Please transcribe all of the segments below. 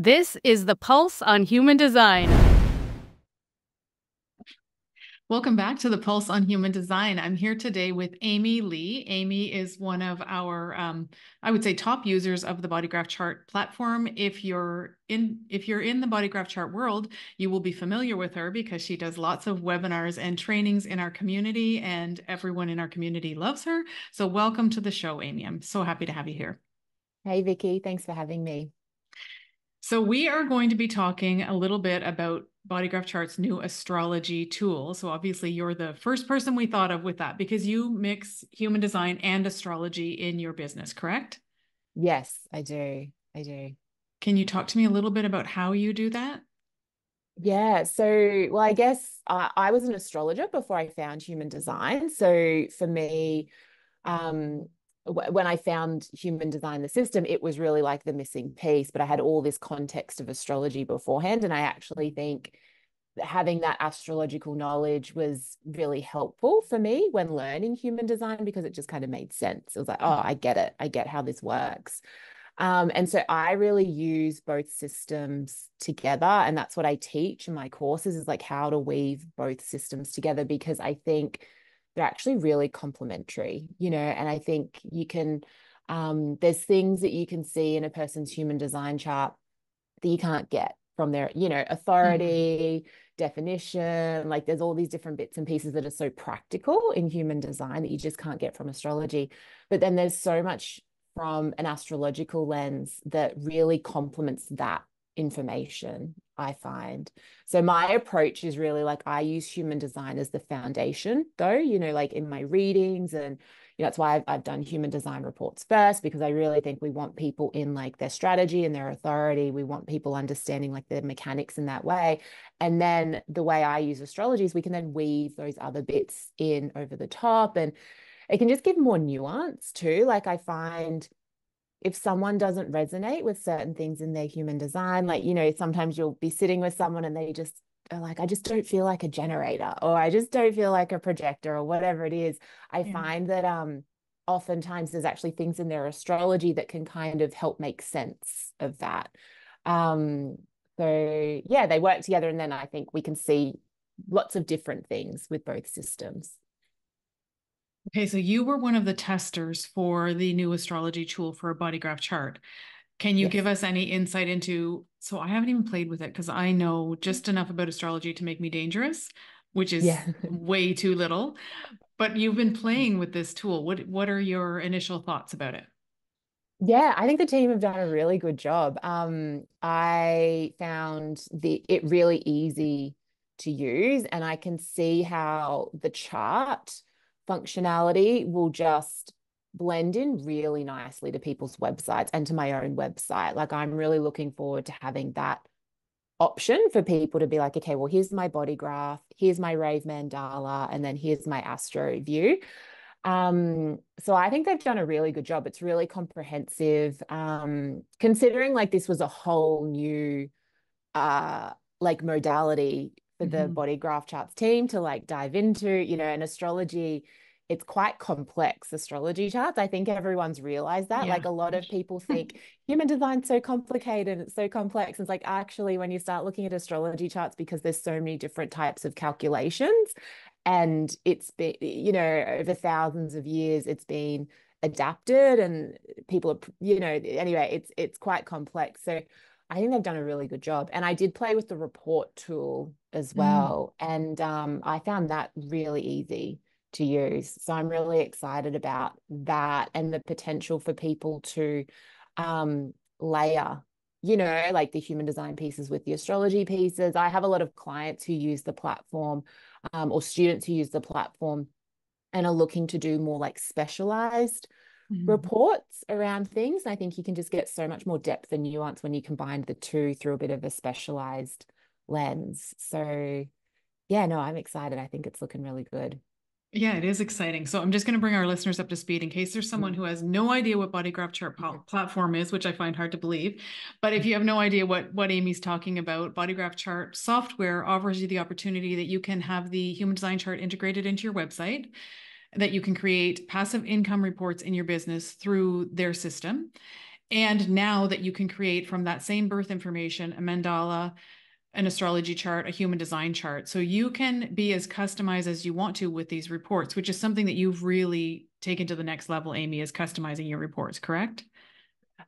This is the Pulse on Human Design. Welcome back to the Pulse on Human Design. I'm here today with Amy Lea. Amy is one of our, um, I would say, top users of the Bodygraph Chart platform. If you're in, if you're in the Bodygraph Chart world, you will be familiar with her because she does lots of webinars and trainings in our community, and everyone in our community loves her. So, welcome to the show, Amy. I'm so happy to have you here. Hey, Vickie. Thanks for having me. So, we are going to be talking a little bit about Bodygraph Chart's new astrology tool. So obviously you're the first person we thought of with that because you mix human design and astrology in your business, correct? Yes, I do. I do. Can you talk to me a little bit about how you do that? Yeah. So, well, I guess I, I was an astrologer before I found human design. So for me, um, when I found human design, the system, it was really like the missing piece. But I had all this context of astrology beforehand. And I actually think having that astrological knowledge was really helpful for me when learning human design because it just kind of made sense. It was like, oh, I get it. I get how this works. Um, and so I really use both systems together. And that's what I teach in my courses is like how to weave both systems together because I think they're actually really complementary, you know, and I think you can, um, there's things that you can see in a person's human design chart that you can't get from their, you know, authority, mm-hmm. definition. Like there's all these different bits and pieces that are so practical in human design that you just can't get from astrology. But then there's so much from an astrological lens that really complements that information I find. So my approach is really like I use human design as the foundation, though, you know, like in my readings and you know, that's why I've, I've done human design reports first because I really think we want people in like their strategy and their authority. We want people understanding like the mechanics in that way. And then the way I use astrology is we can then weave those other bits in over the top and it can just give more nuance too. Like I find if someone doesn't resonate with certain things in their human design, like, you know, sometimes you'll be sitting with someone and they just are like, I just don't feel like a generator or I just don't feel like a projector or whatever it is. I yeah. find that um oftentimes there's actually things in their astrology that can kind of help make sense of that. Um, so yeah, they work together and then I think we can see lots of different things with both systems. Okay, so you were one of the testers for the new astrology tool for a bodygraph chart. Can you yes. give us any insight into? So I haven't even played with it because I know just enough about astrology to make me dangerous, which is yeah. way too little. But you've been playing with this tool. What what are your initial thoughts about it? Yeah, I think the team have done a really good job. Um, I found the it really easy to use, and I can see how the chart functionality will just blend in really nicely to people's websites and to my own website. Like I'm really looking forward to having that option for people to be like, okay, well, here's my body graph, here's my rave mandala, and then here's my astro view. Um, so I think they've done a really good job. It's really comprehensive. Um, considering like this was a whole new uh like modality for mm-hmm. the body graph charts team to like dive into, you know, and astrology it's quite complex astrology charts. I think everyone's realized that. Yeah. Like a lot of people think human design's so complicated, it's so complex. It's like actually when you start looking at astrology charts, because there's so many different types of calculations, and it's been, you know, over thousands of years, it's been adapted and people are, you know, anyway, it's it's quite complex. So I think they've done a really good job. And I did play with the report tool as mm. well. Mm. And um, I found that really easy to use. So I'm really excited about that and the potential for people to um, layer, you know, like the human design pieces with the astrology pieces. I have a lot of clients who use the platform um, or students who use the platform and are looking to do more like specialized mm-hmm. reports around things. I think you can just get so much more depth and nuance when you combine the two through a bit of a specialized lens. So, yeah, no, I'm excited. I think it's looking really good. Yeah, it is exciting. So I'm just going to bring our listeners up to speed in case there's someone who has no idea what Bodygraph Chart platform is, which I find hard to believe. But if you have no idea what what Amy's talking about, Bodygraph Chart software offers you the opportunity that you can have the human design chart integrated into your website that you can create passive income reports in your business through their system. And now that you can create from that same birth information a mandala, an astrology chart, a human design chart. So you can be as customized as you want to with these reports, which is something that you've really taken to the next level, Amy, is customizing your reports, correct?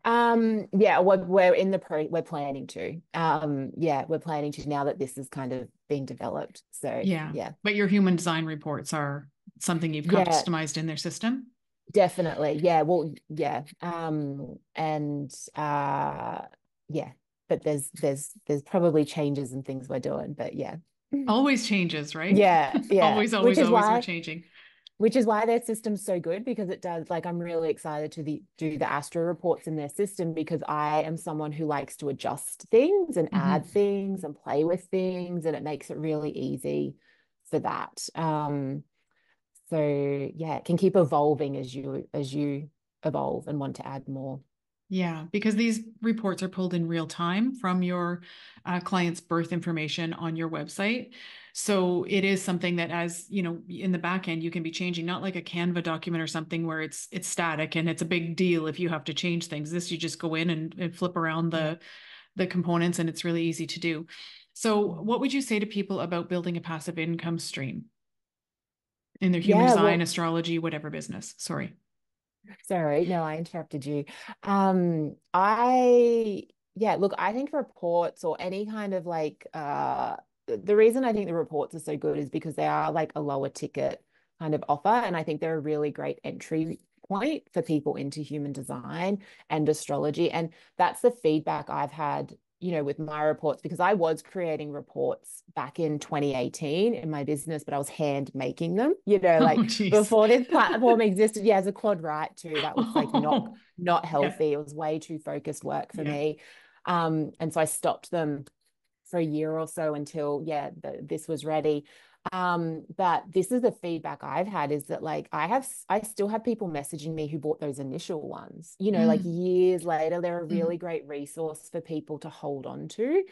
Um, yeah, we're, we're in the pro, we're planning to. Um, yeah, we're planning to now that this is kind of being developed. So yeah, yeah. But your human design reports are something you've Yeah. customized in their system. Definitely. Yeah. Well, yeah. Um, and uh yeah, but there's there's there's probably changes and things we're doing, but yeah. Always changes, right? Yeah, yeah. always, always, always why- we're changing. Which is why their system's so good because it does like I'm really excited to the do the astro reports in their system because I am someone who likes to adjust things and Mhm. add things and play with things and it makes it really easy for that. Um so yeah, it can keep evolving as you as you evolve and want to add more. Yeah, because these reports are pulled in real time from your uh, client's birth information on your website. So it is something that, as you know, in the back end, you can be changing, not like a Canva document or something where it's it's static and it's a big deal if you have to change things. This you just go in and, and flip around the the components, and it's really easy to do. So, what would you say to people about building a passive income stream in their human Yeah, design, well- astrology, whatever business? Sorry. Sorry, no, I interrupted you. Um, I yeah, look, I think reports or any kind of like uh the the reason I think the reports are so good is because they are like a lower ticket kind of offer, and I think they're a really great entry point for people into human design and astrology. And that's the feedback I've had, you know, with my reports because I was creating reports back in 2018 in my business, but I was hand making them, you know, like oh, before this platform existed. Yeah, as a quad right too. That was like not not Yeah. healthy. It was way too focused work for Yeah. me. Um, and so I stopped them for a year or so until yeah, the, this was ready. Um, but this is the feedback I've had is that like I have I still have people messaging me who bought those initial ones, you know, like years later. They're a Mhm. really great resource for people to hold on to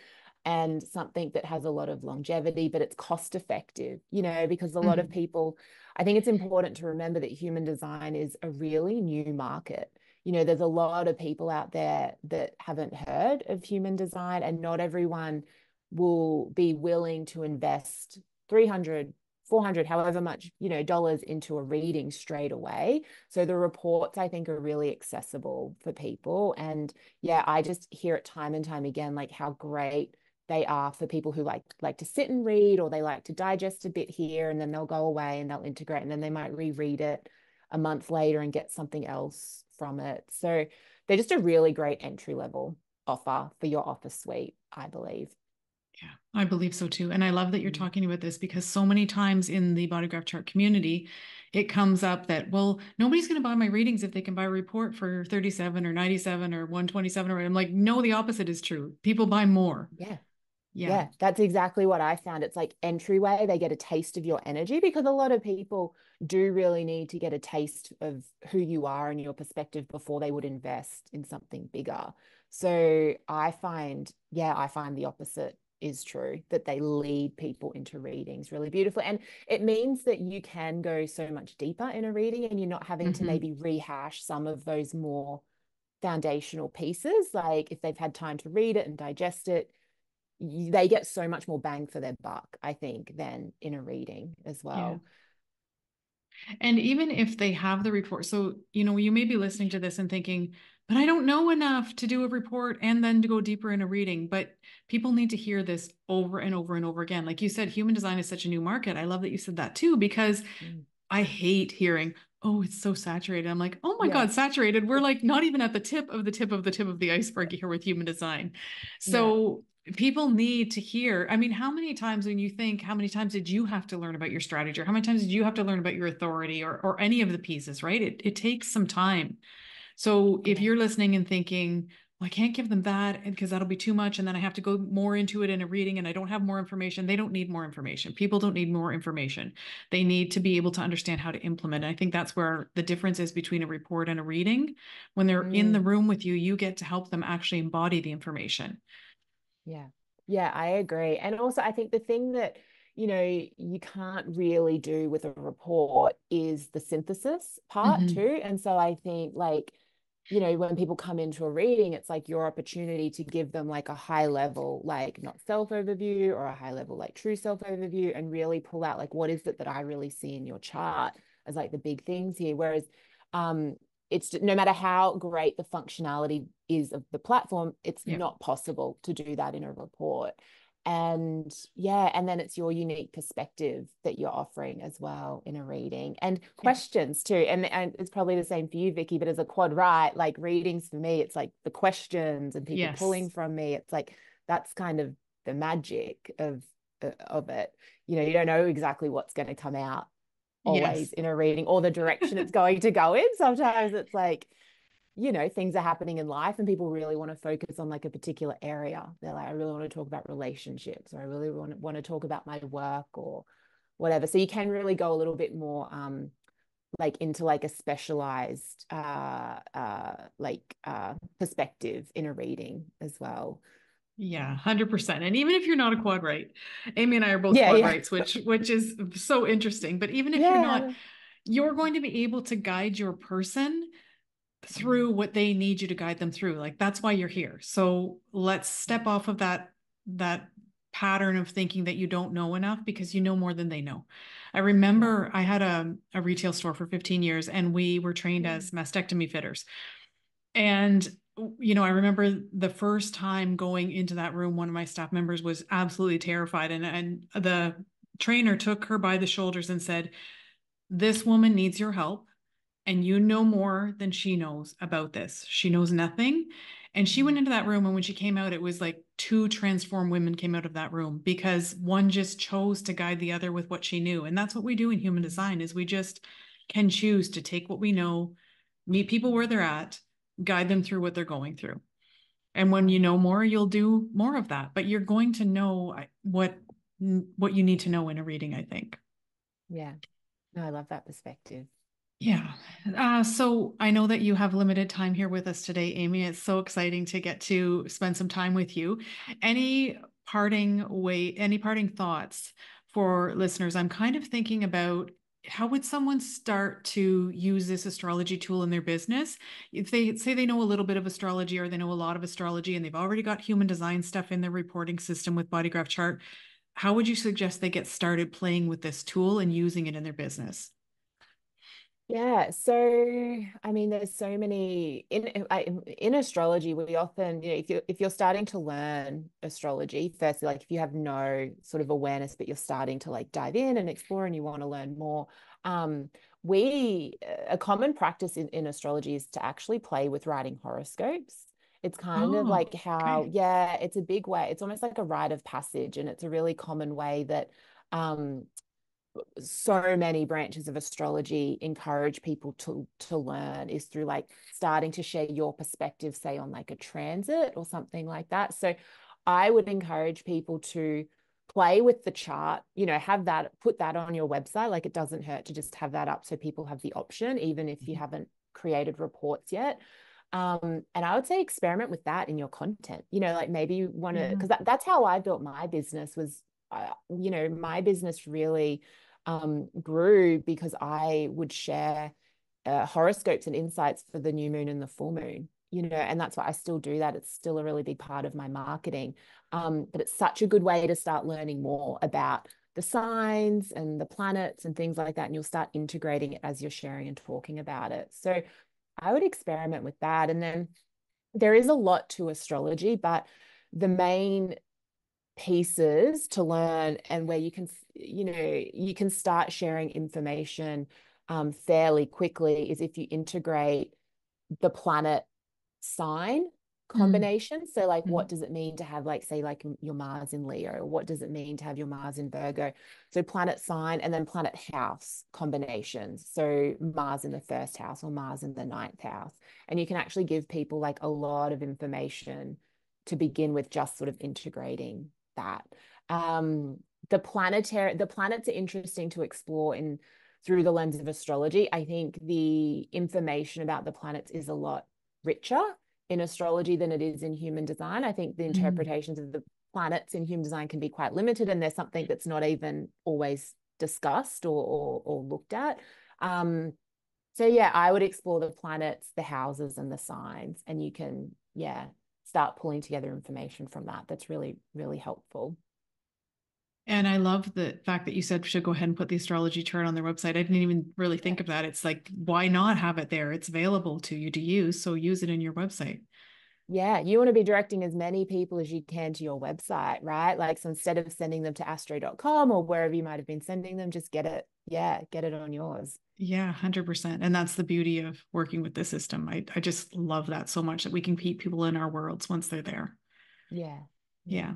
and something that has a lot of longevity, but it's cost effective, you know, because a lot of Mhm. people, I think it's important to remember that human design is a really new market. You know, there's a lot of people out there that haven't heard of human design, and not everyone will be willing to invest 300 400 however much you know dollars into a reading straight away. So the reports i think are really accessible for people. And yeah i just hear it time and time again like how great they are for people who like like to sit and read or they like to digest a bit here and then they'll go away and they'll integrate and then they might reread it a month later and get something else from it. So they're just a really great entry level offer for your office suite i believe Yeah, I believe so too. And I love that you're Mm. talking about this because so many times in the body graph chart community, it comes up that, well, nobody's going to buy my readings if they can buy a report for 37 or 97 or 127 or I'm like, no, the opposite is true. People buy more. yeah Yeah. Yeah, that's exactly what I found. It's like entryway, they get a taste of your energy because a lot of people do really need to get a taste of who you are and your perspective before they would invest in something bigger. So I find, yeah, I find the opposite is true, that they lead people into readings really beautifully. And it means that you can go so much deeper in a reading and you're not having to Mhm. maybe rehash some of those more foundational pieces. Like if they've had time to read it and digest it, y- they get so much more bang for their buck, I think, than in a reading as well. And even if they have the report, so, you know, you may be listening to this and thinking, but I don't know enough to do a report and then to go deeper in a reading. But people need to hear this over and over and over again. Like you said, human design is such a new market. I love that you said that too, because Mm. I hate hearing, oh, it's so saturated. I'm like, oh my Yeah. God, saturated. We're like not even at the tip of the tip of the tip of the iceberg here with human design. So people need to hear. I mean, how many times when you think, how many times did you have to learn about your strategy? Or how many times did you have to learn about your authority or or any of the pieces, right? It it takes some time. So if you're listening and thinking, well, I can't give them that because that'll be too much. And then I have to go more into it in a reading and I don't have more information. They don't need more information. People don't need more information. They need to be able to understand how to implement. it. I think that's where the difference is between a report and a reading. When they're in the Mm. room with you, you get to help them actually embody the information. Yeah. Yeah, I agree. And also, I think the thing that, you know, you can't really do with a report is the synthesis part Mhm. too. And so I think like you know, when people come into a reading, it's like your opportunity to give them like a high level, like not self overview or a high level, like true self overview, and really pull out like what is it that I really see in your chart as like the big things here. Whereas um, it's no matter how great the functionality is of the platform, it's yeah. not possible to do that in a report and yeah and then it's your unique perspective that you're offering as well in a reading and questions too and, and it's probably the same for you Vickie but as a quad right like readings for me it's like the questions and people yes. pulling from me it's like that's kind of the magic of uh, of it you know you don't know exactly what's going to come out always yes. in a reading or the direction it's going to go in sometimes it's like you know things are happening in life and people really want to focus on like a particular area they're like i really want to talk about relationships or i really want to, want to talk about my work or whatever so you can really go a little bit more um like into like a specialized uh uh like uh perspective in a reading as well yeah, hundred percent. And even if you're not a quad right, Amy and I are both yeah, quad yeah. rights, which which is so interesting. But even if yeah. you're not, you're going to be able to guide your person through what they need you to guide them through like that's why you're here. So let's step off of that that pattern of thinking that you don't know enough because you know more than they know. I remember i had a, a retail store for 15 years and we were trained as mm. mastectomy fitters. And you know i remember the first time going into that room one of my staff members was absolutely terrified and and the trainer took her by the shoulders and said this woman needs your help and you know more than she knows about this. She knows nothing. And she went mm-hmm. into that room, and when she came out, it was like two transformed women came out of that room because one just chose to guide the other with what she knew. And that's what we do in human design is we just can choose to take what we know, meet people where they're at, guide them through what they're going through. And when you know more, you'll do more of that. But you're going to know what what you need to know in a reading, I think. Yeah. No, I love that perspective. Yeah. Uh, so I know that you have limited time here with us today, Amy. It's so exciting to get to spend some time with you. Any parting way, any parting thoughts for listeners? I'm kind of thinking about how would someone start to use this astrology tool in their business if they say they know a little bit of astrology or they know a lot of astrology and they've already got human design stuff in their reporting system with bodygraph chart how would you suggest they get started playing with this tool and using it in their business yeah, so I mean, there's so many in in astrology. We often, you know, if you if you're starting to learn astrology, firstly, like if you have no sort of awareness, but you're starting to like dive in and explore, and you want to learn more, um, we a common practice in, in astrology is to actually play with writing horoscopes. It's kind of oh, like how, okay. yeah, it's a big way. It's almost like a rite of passage, and it's a really common way that um so many branches of astrology encourage people to to learn is through like starting to share your perspective say on like a transit or something like that. So i would encourage people to play with the chart you know have that put that on your website. Like it doesn't hurt to just have that up so people have the option even if you mm-hmm. haven't created reports yet. Um and i would say experiment with that in your content. You know like maybe you want to because that, that's how i built my business was uh, you know my business really um, grew because I would share uh, horoscopes and insights for the new moon and the full moon you know and that's why i still do that. It's still a really big part of my marketing. Um, but it's such a good way to start learning more about the signs and the planets and things like that and you'll start integrating it as you're sharing and talking about it. So i would experiment with that. And then there is a lot to astrology but the main pieces to learn and where you can you know you can start sharing information um, fairly quickly is if you integrate the planet sign mm. combination. Mm. So, like, mm. what does it mean to have, like, say, like your Mars in Leo? What does it mean to have your Mars in Virgo? So, planet sign and then planet house combinations. So, Mars in the first house or Mars in the ninth house. And you can actually give people like a lot of information to begin with, just sort of integrating that. Um, the planetary the planets are interesting to explore in through the lens of astrology. I think the information about the planets is a lot richer in astrology than it is in human design. I think the mm. interpretations mm. of the planets in human design can be quite limited, and there's something that's not even always discussed or or, or looked at. Um, so yeah, I would explore the planets, the houses, and the signs, and you can yeah start pulling together information from that. That's really really helpful. And I love the fact that you said should go ahead and put the astrology chart on their website. I didn't even really think of that. It's like, why not have it there? It's available to you to use. So use it in your website. Yeah, you want to be directing as many people as you can to your website, right? Like, so instead of sending them to astro.com or wherever you might have been sending them, just get it. Yeah, get it on yours. Yeah, 100%. And that's the beauty of working with the system. I, I just love that so much that we can keep people in our worlds once they're there. Yeah. Yeah.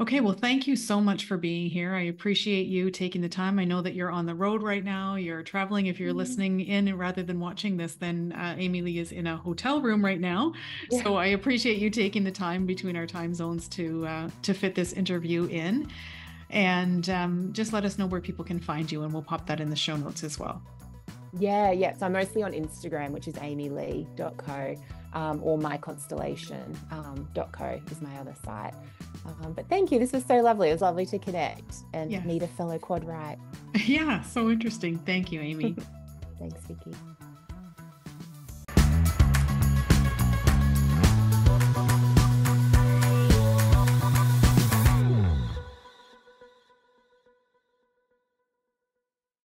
Okay, well, thank you so much for being here. I appreciate you taking the time. I know that you're on the road right now. You're traveling. If you're mm-hmm. listening in rather than watching this, then uh, Amy Lea is in a hotel room right now. Yeah. So I appreciate you taking the time between our time zones to uh, to fit this interview in. And um, just let us know where people can find you, and we'll pop that in the show notes as well. Yeah, yeah. So I'm mostly on Instagram, which is amylee.co, um, or myconstellation.co um, .co is my other site. Um, but thank you. This was so lovely. It was lovely to connect and yes. meet a fellow quad right. Yeah, so interesting. Thank you, Amy. Thanks, Vickie.